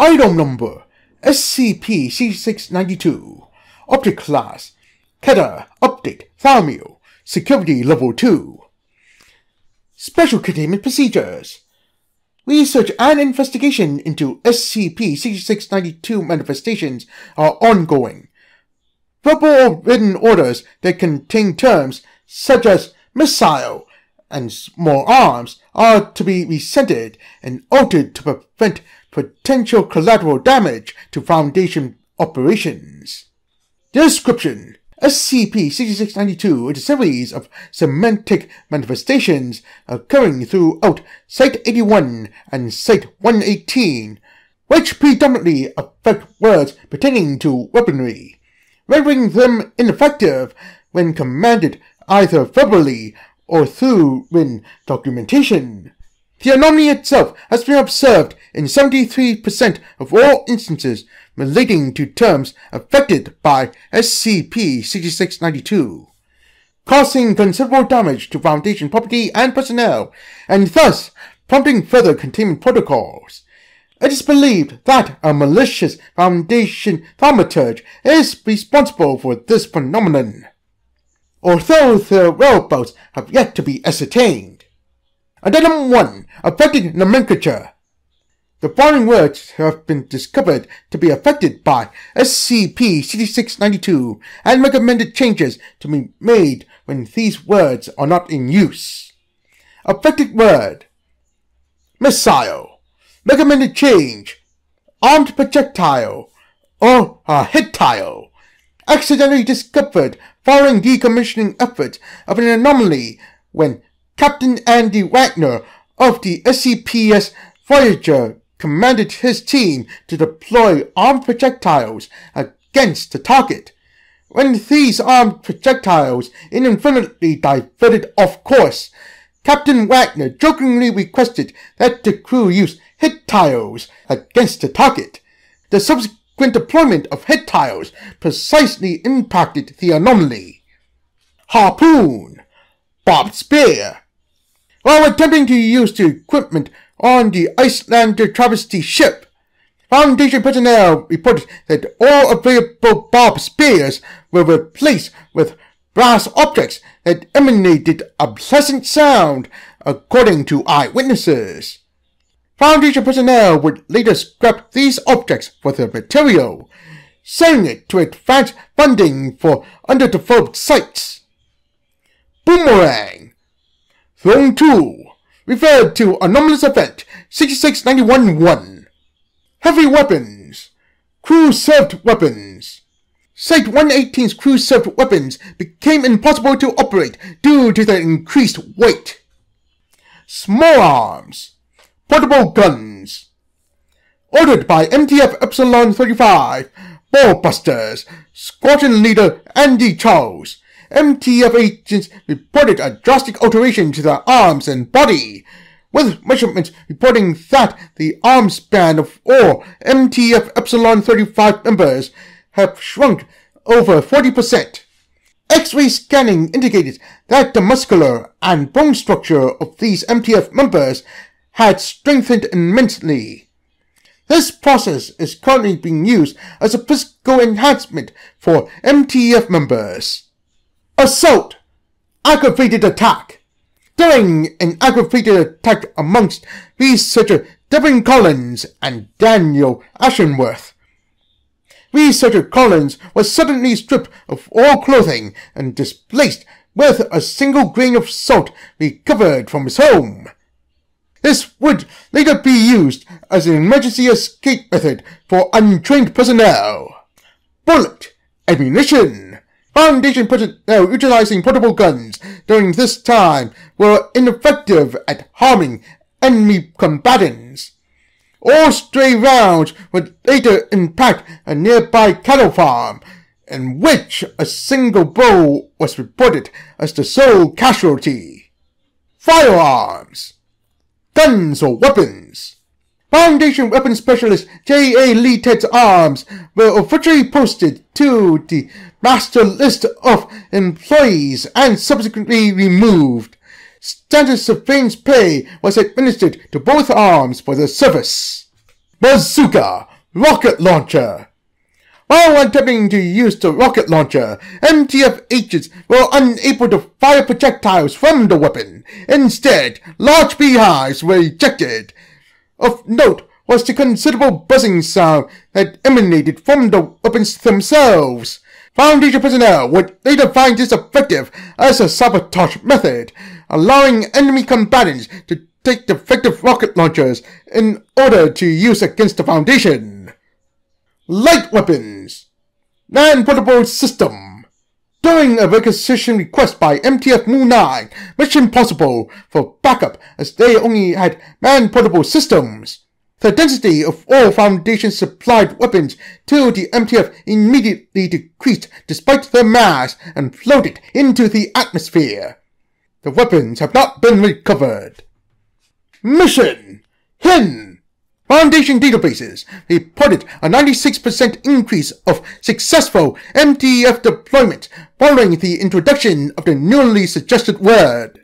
Item Number SCP-6692 Object Class Keter Update Thaumiel Security Level 2 Special Containment Procedures. Research and investigation into SCP-6692 manifestations are ongoing. Verbal or written orders that contain terms such as missile and small arms are to be resented and altered to prevent potential collateral damage to Foundation operations. Description SCP-6692 is a series of semantic manifestations occurring throughout Site-81 and Site-118, which predominantly affect words pertaining to weaponry, rendering them ineffective when commanded either verbally or through written documentation. The anomaly itself has been observed in 73% of all instances relating to terms affected by SCP-6692, causing considerable damage to Foundation property and personnel, and thus prompting further containment protocols. It is believed that a malicious Foundation thaumaturge is responsible for this phenomenon, although their whereabouts have yet to be ascertained. Addendum 1 Affected Nomenclature. The following words have been discovered to be affected by SCP-6692 and recommended changes to be made when these words are not in use. Affected word Missile. Recommended change Armed projectile or a hit tile. Accidentally discovered following decommissioning efforts of an anomaly when Captain Andy Wagner of the SCPS Voyager commanded his team to deploy armed projectiles against the target. When these armed projectiles inadvertently diverted off course, Captain Wagner jokingly requested that the crew use hit tiles against the target. The subsequent deployment of hit tiles precisely impacted the anomaly. Harpoon Bob Spear while attempting to use the equipment on the Icelander Travesty ship. Foundation personnel reported that all available Bob spears were replaced with brass objects that emanated a pleasant sound, according to eyewitnesses. Foundation personnel would later scrap these objects for their material, selling it to advance funding for underdeveloped sites. Boomerang Zone 2 referred to anomalous Effect 6691-1. Heavy weapons. Crew-served weapons. Site 118's crew-served weapons became impossible to operate due to their increased weight. Small arms. Portable guns. Ordered by MTF Epsilon 35, Ballbusters, Squadron Leader Andy Charles, MTF agents reported a drastic alteration to their arms and body, with measurements reporting that the arm span of all MTF Epsilon 35 members have shrunk over 40%. X-ray scanning indicated that the muscular and bone structure of these MTF members had strengthened immensely. This process is currently being used as a physical enhancement for MTF members. Assault! Aggravated attack! During an aggravated attack amongst these researcher Devin Collins and Daniel Ashenworth. Researcher Collins was suddenly stripped of all clothing and displaced with a single grain of salt recovered from his home. This would later be used as an emergency escape method for untrained personnel. Bullet, ammunition, Foundation utilizing portable guns during this time were ineffective at harming enemy combatants. All stray rounds would later impact a nearby cattle farm, in which a single bull was reported as the sole casualty. Firearms, guns or weapons. Foundation weapons specialist J.A. Lee Ted's arms were officially posted to the master list of employees and subsequently removed. Standard surveillance pay was administered to both arms for the service. Bazooka, rocket launcher. While attempting to use the rocket launcher, MTF agents were unable to fire projectiles from the weapon. Instead, large beehives were ejected. Of note was the considerable buzzing sound that emanated from the weapons themselves. Foundation personnel would later find this effective as a sabotage method, allowing enemy combatants to take defective rocket launchers in order to use against the Foundation. Light weapons. Non-portable system. During a requisition request by MTF Mu 9, Mission Possible for backup as they only had man-portable systems. The density of all Foundation supplied weapons to the MTF immediately decreased despite their mass and floated into the atmosphere. The weapons have not been recovered. Mission HIN Foundation databases reported a 96% increase of successful MTF deployment following the introduction of the newly suggested word.